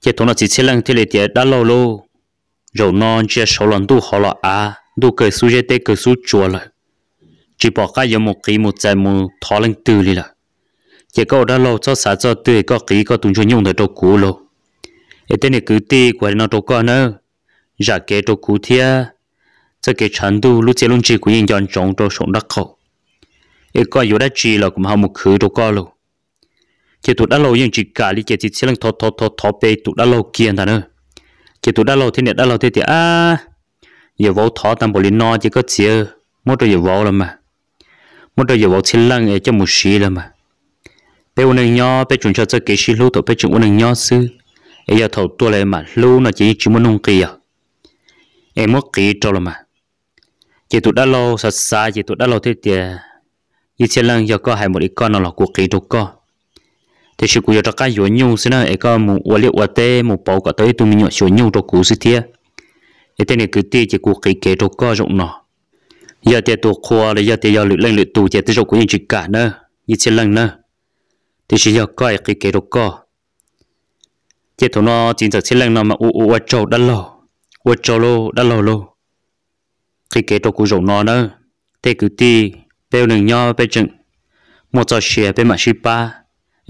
chế tụi nó chỉ chỉ lăng thì lì tiệt đã lâu lâu rồi nó chế số lần tu họ là à tu cái số chế tế cái số chùa là chỉ bỏ cái giờ một cái một trái một thọ lên từ đi là chế có đã lâu cho xã cho từ có cái có tung cho nhung được đâu cũ lâu cái tên này cứ tê của nó đâu có nữa giả kế đâu cũ thia cho cái chán tu lúc chế luôn chỉ của những chọn trồng đâu sống đắc khẩu ở có yếu đã chỉ là cũng không một khứ đâu có luôn. chỉ tụt đã lâu nhưng chỉ cả li chỉ chỉ chỉ lần thọ thọ thọ thọ bê tụt đã lâu kia ta nữa chỉ tụt đã lâu thế này đã lâu thế thì à giờ vô thọ tam bộ liên no chỉ có chia mỗi đôi giờ vô là mà mỗi đôi giờ vô chín lăng ấy cho một xí là mà bây giờ nâng nho bé chuẩn cho cái xí lâu thôi bây chuẩn uống nâng nho sư ấy giờ thầu tua lại mà lâu nó chỉ chỉ muốn nông kia, em mất kỳ cho là mà chỉ tụt đã lâu sát xa chỉ tụt đã lâu thế thì như chín giờ có hai một ít con nó là cuộc kỳ đâu có thì sự của cho cái nhu xin ấy có một vật liệu vật tê một bao cả tới tụi mình nhọ số nhu cho cũ sư thiệt cái tên này cứ ti chỉ cuộc kỳ kế cho có rộng nọ giờ thì tổ khoa là giờ thì giờ luyện lên luyện tù chỉ tới rồi cũng những chỉ cả nữa như chỉ lần nữa thì chỉ giờ coi cái kế cho có chỉ thằng nó chỉ giờ chỉ lần nào mà u u trâu đắt lò u trâu lô đắt lò lô kỳ kế cho cũng rộng nọ nữa thế cứ ti bèo nương nhau bèo chừng. Một giờ xe bèo mà xì ba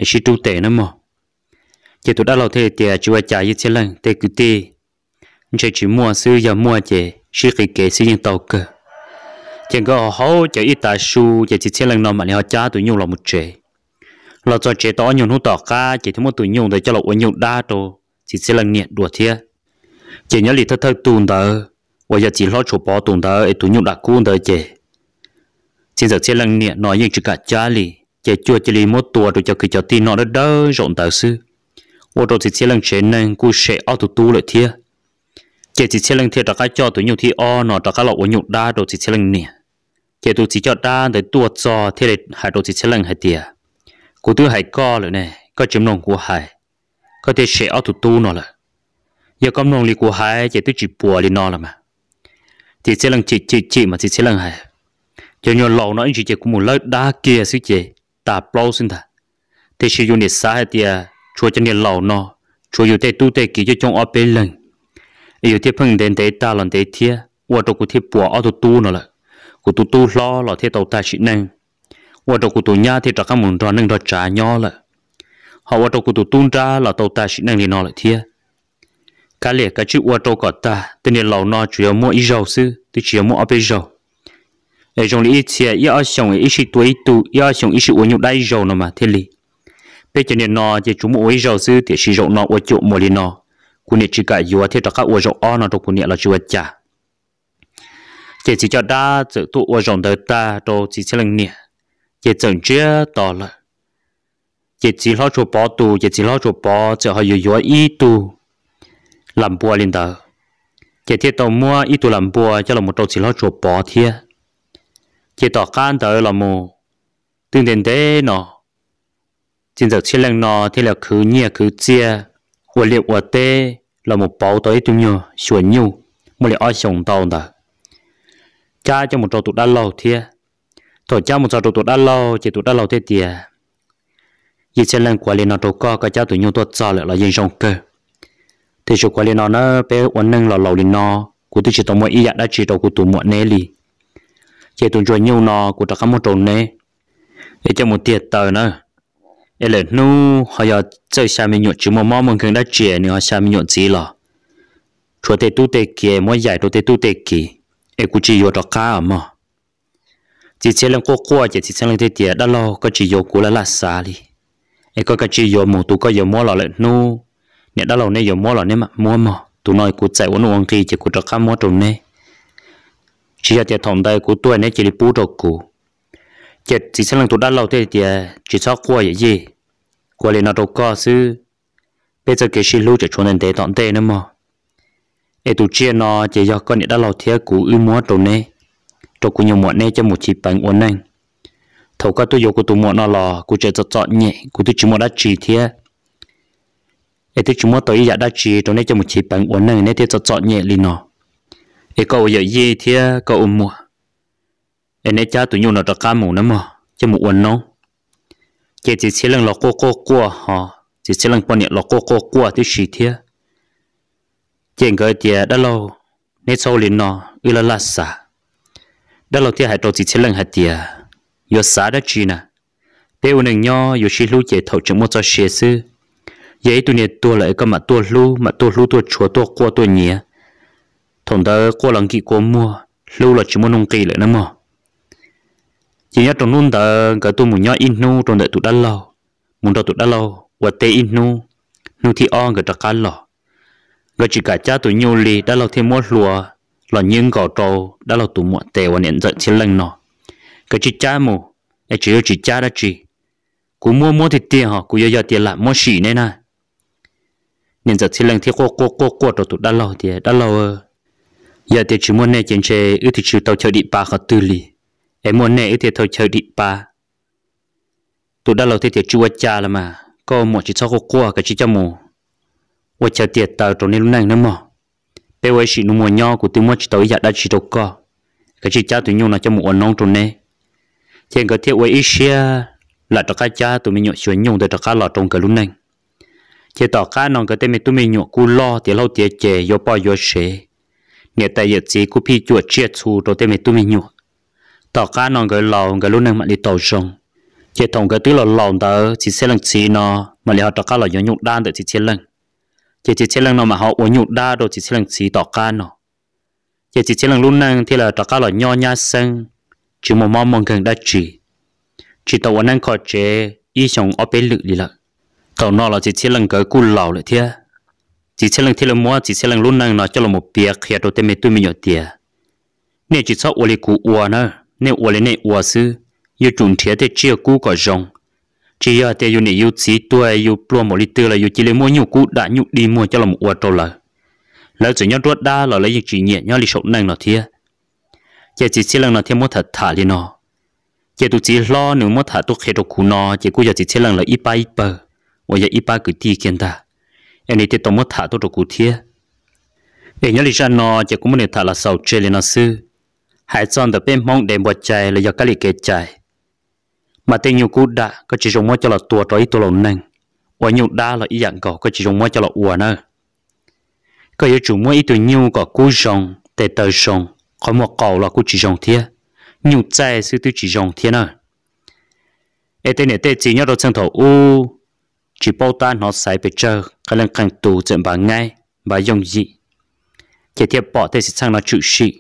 xì tu tệ nữa mà chỉ tụi đã lâu thế thì chú ai như thế lần thế cứ ti chỉ chỉ mua sư giờ mua chỉ sư cái kế sư những tàu cơ chẳng có hậu chỉ ít tài su chỉ chỉ xem lần nào mà họ cha tụi nhau là một chế là cho chế đó nhung hút tỏ ca chỉ thấy một tụi nhau để cho lộc uống nhung đa đồ chỉ xem lần nhẹ đùa thiệt chỉ nhớ lì thơ thơ tuần đó và giờ chỉ lo chỗ bỏ tuần đó ấy tụi nhau đã cuốn đó chế chỉ giờ xem lần nè nói như chỉ cả cha lì. Chỉ chua chỉ lì một tuổi rồi cho cái cho tin nó đỡ rộn tạo sư. Ô tô chỉ xem lần chế nên cú sẽ ở tụi tu lại thiệt chỉ chỉ chơi lần thiệt đặt cái cho tụi nhiều thì o, nó đặt cái lọ nhục đa đồ chỉ chơi lần nè chỉ tụi chỉ cho đa để tua cho, thế là hai đồ chỉ chơi lần hai tiệt cú thứ hai co rồi nè có chấm nòng của hai có thể sẽ ở tụi tu nó là giờ có nòng lì của hai chỉ tôi chỉ bùa lì nó là mà. Chỉ chơi lần chỉ chỉ chỉ mà chỉ chơi lần hai cho nhiều lâu nó chỉ chỉ cũng một lớp đá kia xí chỉ ta bao xin ta thế sử dụng để xã thì cho cho nhiều lâu nó. Cho dùng để tu để kỹ cho trong ở bên lần yêu tiếp phong đến thế ta lần thế thiê và đồ của thế bỏ ở tu tu nó là của tu tu lo là thế tàu ta chỉ năng và đồ của tu nhà thì chắc các muốn cho năng đó trả nhỏ là họ và đồ của tu tu ra là tàu ta chỉ năng thì nó là thiê cái lẽ cái chữ và đồ của ta, tên là lâu nó chủ yếu mua ít dầu sư thì chỉ mua ở bên dầu để trong lý chia ít ở xong ít sự tuổi tu ít ở xong ít sự uống nhục đai dầu nó mà thế li bây giờ nó chỉ chúng mua ít dầu sư thì sử dụng nó ở chỗ mua li nó cú nè chỉ cả yếu thì tất cả ô rộng on nó đâu cú nè là chúa cha chỉ chỉ cho đa tự tu ô rộng đời ta đồ chỉ chỉ lần nè chỉ chẳng chưa tỏ là chỉ chỉ lo chỗ bỏ tu chỉ chỉ lo chỗ bỏ chỉ họ yếu yếu ý tu làm bùa lên đó chỉ thiết tàu mua ý tu làm bùa cho là một đầu chỉ lo chỗ bỏ thiệt chỉ tỏ can tới là mù. Tương tiền thế nó chính giờ chỉ lần nó thì là cứ nhẹ cứ chia. Hoặc liệu hoặc tê là một bảo tới tương nhiều xuẩn nhiều một liệu ai sống tàu đó cha cho một trò tụt đã lâu thế thổ cha một trò tụt đã lâu, chỉ tụt đã lâu thế tiệt chỉ chỉ lần qua liền nó trâu co, cái cha tụi nhiều tuột cho lại là dân sống cơ. Thì chỗ qua liền nó nó bé uốn nâng là lâu liền nó cụ tôi chỉ tao mỗi ý đã chỉ đầu cụ tụi mọi nơi liền chỉ tụi cho nhiều nó của tao một trộn nè. Để cho một tiệt tờ nữa. Để lên nu, họ giờ chơi xa mình nhộn chứ mà món mình cần đã chia nữa xa mình nhộn gì lọ. Chúa tê tu tê kia mỗi giải tu tê tu tê kia để cũng chỉ vô đó cả mà chỉ chơi lên cô cô chỉ chỉ chơi lần tiệt đã lo có chỉ vô cú là là xa đi. Để có cái chỉ vô một tu có vô mua lọ lên nu. Nè, đã lâu nè vô mua lọ nè mà mua mà tu nói cú chạy uống uống kia chỉ cú cho cá mua trộn nè chỉ là tiệt thòng đây cú tuổi nè chỉ là bù đồ cũ. Chỉ chỉ sang tôi đã lâu thế thì, chỉ sao qua vậy gì? Qua lên nó đâu có chứ bây giờ cái gì lưu cho chúng nên để tận tệ nữa mà. Ấy tụ chia nó chỉ do con đã lâu thế cũ ư mua đồ này đồ cũ nhiều muộn này cho một chỉ bằng ổn nè thầu các tôi yêu của tôi muộn nó là của chơi cho chọn nhẹ, của tôi chỉ muốn đã chỉ thế. Ấy tôi chỉ muốn tới giờ đã chỉ cho nên cho một chỉ bằng ổn nè nên thế cho chọn nhẹ liền nó ấy cậu giờ gì thế cậu ôm mua ấy nè cha tụi nhau nó đã cá mù nữa mà chứ một ổn nó chỉ chỉ chỉ lần lọ cô cô cô họ chỉ chỉ lần quan niệm lọ cô cô cô thì chỉ thế chuyện cái thì đã lâu nên sau liền nó ư là là sa đã lâu thì hai đầu chỉ chỉ lần hai tiệt yo sa đã chi nè. Bé ôn nương nho yo chỉ lưu chỉ thầu chừng mua cho xe sư vậy tụi này tua lại cái mà tua lưu mà tua lưu tua chúa, tua qua tua nhẹ thằng đó qua lần kỳ qua mua lâu là chỉ muốn nông kỳ lại nữa mà chỉ nhớ trong nôn đó cái tôi muốn nhớ in nu trong đợi tụi đã lâu muốn đợi tụi đã lâu và tê in nu nu thì on cái ta cá lò. Người chỉ cả cha tụi nhiều lì đã lâu thêm mua lùa là những gò trâu đã lâu tụi muộn tè và nhận giận chiến lần nọ. Cái chỉ cha mù ai chỉ chỉ cha đã chỉ cú mua mua thì tiền họ, cú giờ giờ tiền lại, mua xỉ nên nè. Nên giờ chiến lần thì cô cô cô cô trâu tụi đã lâu thì đã lâu giờ thì chúng muốn này trên chơi ư thì chỉ tàu chơi đi ba khó tư lì. Em muốn này ư thì tàu chơi đi ba. Tụi đã lâu thì thì chua cha là mà. Có một chỉ sau cô qua cái chỉ cho mù. 我 chờ tiệt tờ trong nên lúc này nữa mà bây giờ chỉ nó mua nhau của tôi mua chỉ tới giờ đã chỉ đâu có. Cái chỉ cha tụi nhau là cho một nông trong này trên cái thiệt với ít xe là cho cái cha tôi mình nhọ chuyển nhung để cho cái lọ trong cái lúc này. Chỉ tỏ cái nòng cái tên mình tôi mình nhọ cù lo thì lâu tiệt chè yo bao yo xế nè tại giờ chỉ cú phi chuột chia chu rồi tên mình tôi mình nhọ tỏ cá nó cái lò cái lúc này mà đi tàu rong chỉ thằng cái tứ là lò đó chỉ xe lần chỉ nó, mà lại họ cho cá lò yo nhục đan để chỉ xe lần chỉ chỉ chơi lần nó mà họ uống nhụt đa rồi chỉ xe lần chỉ tỏ cá nó. Chỉ chỉ chơi lần lúc năng thì là tỏ cá là nho nhá sinh chỉ một mong mong gần đã chỉ chỉ tàu uống năng khỏi chế ý sống ở bên lự đi là tàu nó là chỉ chơi lần cái cù lò lại thiệt chỉ xem lần thi lần mua, chỉ xem lần luôn năng nó cho là một bia kia đồ tên mình tôi mình nhớ tiền nè, chỉ sợ ủa lấy cú ủa nữa nè ủa lấy nè ủa sư yêu trùng thiệt thì chia cú có rong chỉ giờ thì yêu này yêu chỉ tuổi yêu plua một lít là yêu chỉ lấy mua nhiều cú đã nhiều đi mua cho là một ủa tô là lỡ chỉ nhau ruột đa là lấy chỉ nhẹ nhau đi sổ năng nó thiệt chỉ chỉ xem lần nó thiệt mua thật thả đi nó chỉ tụ chỉ lo nếu mua thả tụ khi đồ cú nó chỉ cú giờ chỉ xem lần là ít ba ít bờ. Và giờ ít ba cứ đi kiến ta em đi thì tụ thả tôi đồ cụ thiê để nhớ lý ra nó chỉ cũng muốn thả là sầu chơi lên nó sư. Hãy chọn được bên mong để một chạy là do cái lý kế chạy. Mà tên nhiều cú đã có chỉ dùng mỗi cho là tua trói tua lồng nâng và nhiều đa là ý dạng có có chỉ dùng mỗi cho là ua nữa có yếu chủ mỗi ý tuổi nhiều có cú rong để tờ rong có một cầu là cú chỉ rong thiê nhiều chạy sư tư chỉ rong thiê nữa ê, tên này tên chỉ nhớ đồ chân thổ u chỉ bao tan nó sai bị chờ cái lần càng tù trận bà ngay, bà dùng gì chỉ thiệp bỏ thế sẽ sang nó chịu sĩ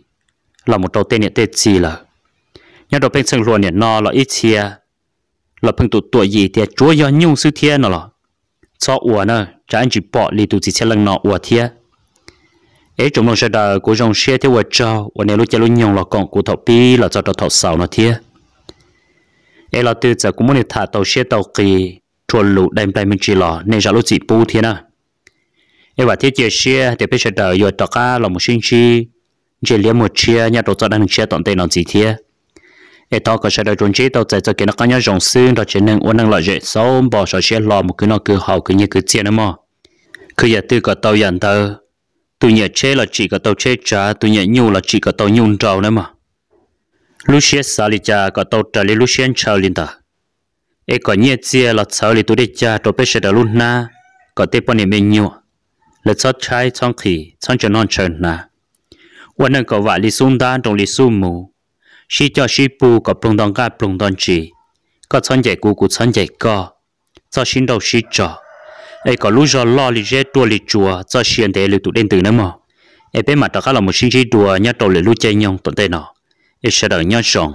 là một đầu tên này tên gì là nhớ đầu bên sang luôn này nó là ít chia là phần tụ tuổi gì thì chúa do nhung sư thiên nó là cho ủa nè cho anh chỉ bỏ lì tụ chỉ xe lần nó ủa thiên ấy chúng nó sẽ đợi của dòng xe theo vợ cho và nếu lúc chơi lúc nhung là còn của thọ pi là cho thọ sầu nó thiên ấy là từ giờ cũng muốn thả tàu xe tàu kỳ chuồn lụ đem tay mình chỉ lò nên ra lúc chỉ bu thiên nè em và thiết chế xe để bây giờ đợi rồi tao cá là một sinh chi, chỉ liếm một chia, nhà đầu cho đang chia tận tên nó gì thiên em tao có sẽ đợi chuẩn chế tao tại cho cái nó có nhau rộng xương đó chỉ nên uống năng lợi dễ sâu bỏ sợ sẽ lò một cái nó cứ hậu cứ như cứ chia nữa mà cứ giờ tư có tao nhận tao tôi nhớ chế là chỉ có tao chế trả tôi nhớ nhu là chỉ có tao nhung trâu nữa mà lúc xưa sao lì cha có tao trả li lúc xưa trâu liền ta e có nhớ chia là sao li tôi đi cha tôi biết sẽ được luôn na có thể bao nhiêu mình nhu là cho trái trong khi trong cho non trơn na วันนั้นก็ว่าลิซุนดานตรงลิซุมู shi cho shi bu có plong đong ga plong đong chỉ có chân dạy cú cú chân dạy có cho xin đầu shi cho ấy có lúc giờ lo li dễ tua li chùa cho xiên để li tụ đến từ nữa mà ấy bên mặt đó là một sinh chi đùa nhát đầu li lúc chơi nhông tận đây nọ ấy sẽ đợi nhát rong